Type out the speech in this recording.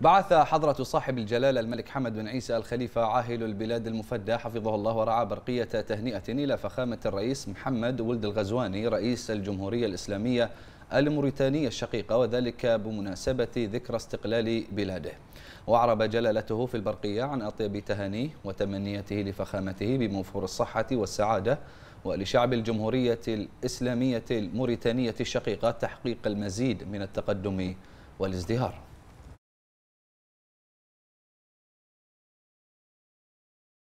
بعث حضرة صاحب الجلالة الملك حمد بن عيسى الخليفة عاهل البلاد المفدى حفظه الله ورعاه برقية تهنئة إلى فخامة الرئيس محمد ولد الغزواني رئيس الجمهورية الإسلامية الموريتانية الشقيقة وذلك بمناسبة ذكرى استقلال بلاده. وأعرب جلالته في البرقية عن أطيب تهانيه وتمنيته لفخامته بموفور الصحة والسعادة ولشعب الجمهورية الإسلامية الموريتانية الشقيقة تحقيق المزيد من التقدم والازدهار.